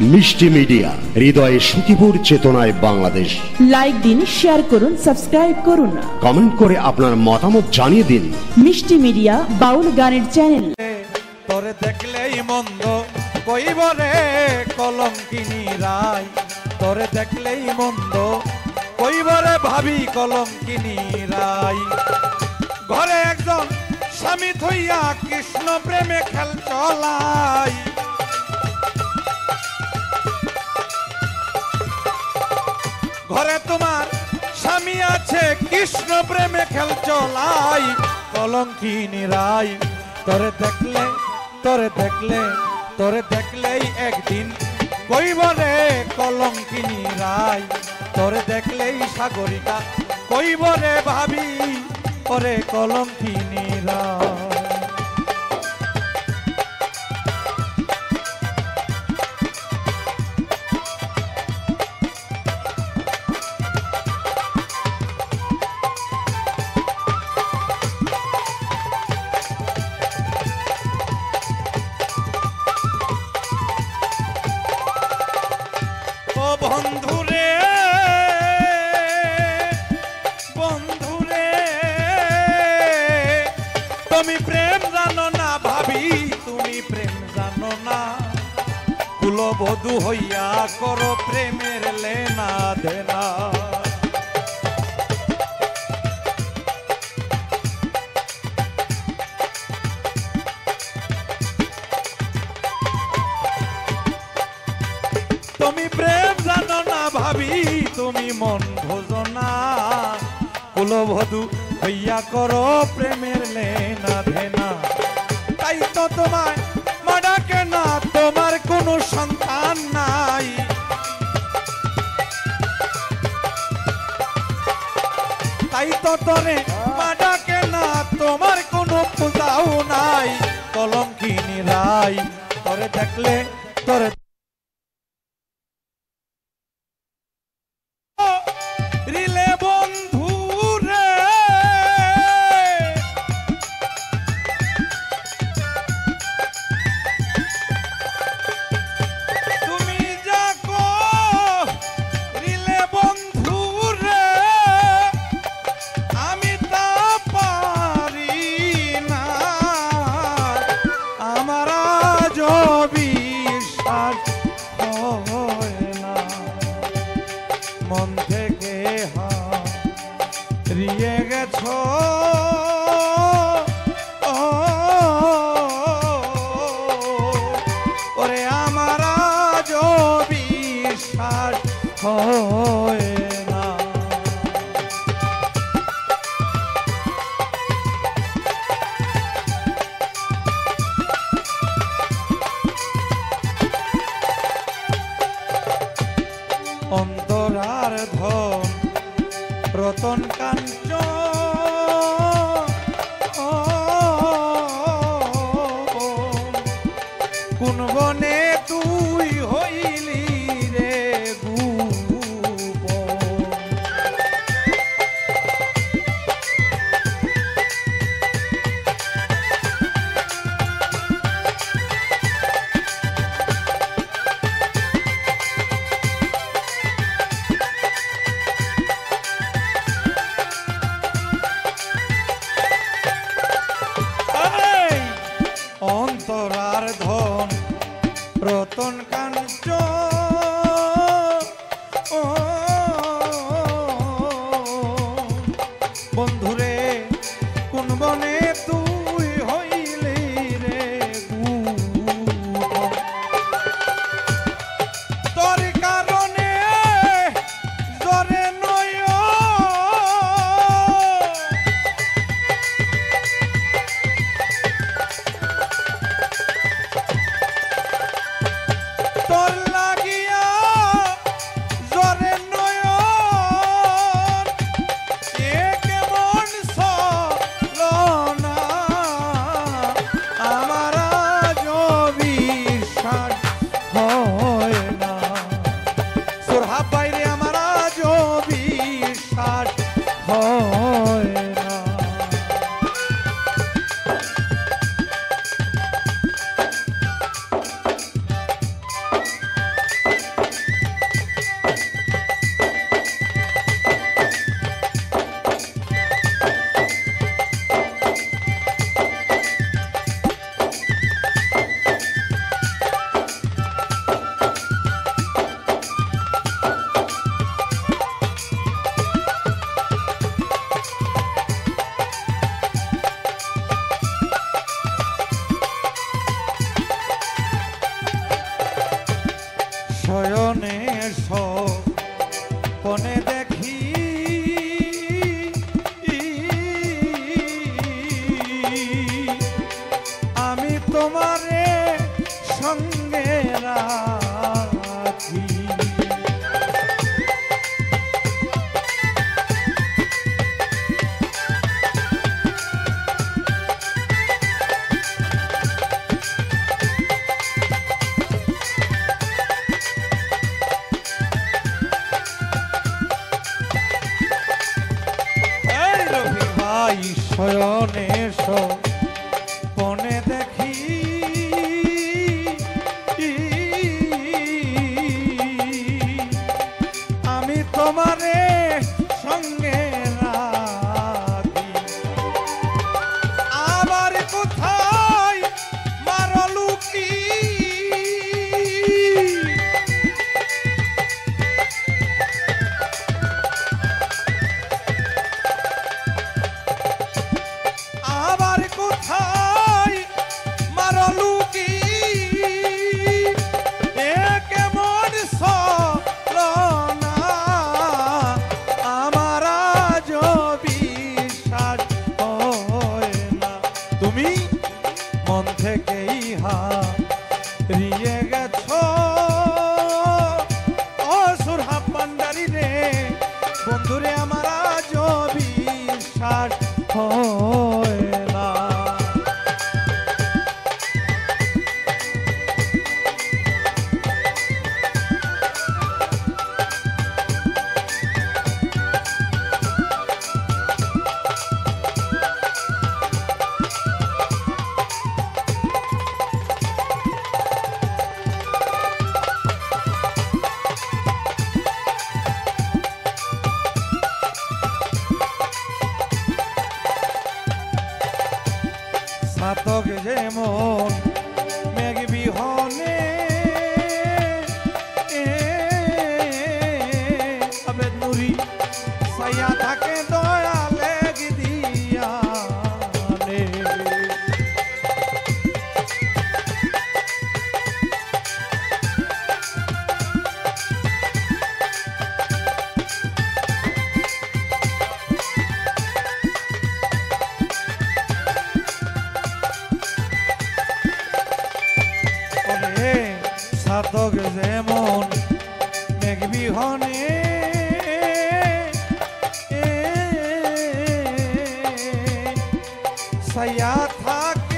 মিষ্টি মিডিয়া হৃদয়ে সুখীপুর চেতনায় বাংলাদেশ। লাইক দিন শেয়ার করুন সাবস্ক্রাইব করুন। কমেন্ট করে আপনার মতামত জানিয়ে দিন। মিষ্টি মিডিয়া বাউল গানের চ্যানেল তোরে দেখলেই মন্দ কইব রে কলঙ্কিনী রাই তোরে দেখলেই মন্দ কইব রে ভাবি কলঙ্কিনী রাই ঘরে একজন স্বামী থইয়া কৃষ্ণ প্রেমে খেল চলাই ঘরে তোমার স্বামী আছে, কৃষ্ণ প্রেমে খেল চলাই, কলঙ্কিনী রাই। তোরে দেখলে তোরে দেখলে, তোরে দেখলেই একদিন কইব রে কলঙ্কিনী রাই। তোরে দেখলেই সাগরিকা কইব রে ভাবি, ওরে কলঙ্কিনী রাই। কুলবধূ হইয়া করো প্রেমের লেনা দেনা। তুমি মন ভোজো না কুলবধূ হইয়া করো প্রেমের লেনা ধেনা তাই তো তোমায় মাডাকে না তোমার কোনো সন্তান নাই। তাই তো তরে মাডাকে না তোমার কোনো পূজাও নাই। কলঙ্কিনী রাই তোরে দেখলে তোরে আজ বিশ্বাস হয় না মন থেকে হারিয়ে গেছো। ওরে আমার আজ বিশ্বাস হয় ধন রতন কাঞ্চ संगे राखी শয়নে সব আমি তোমারে সঙ্গে মন থেকেই হা सया था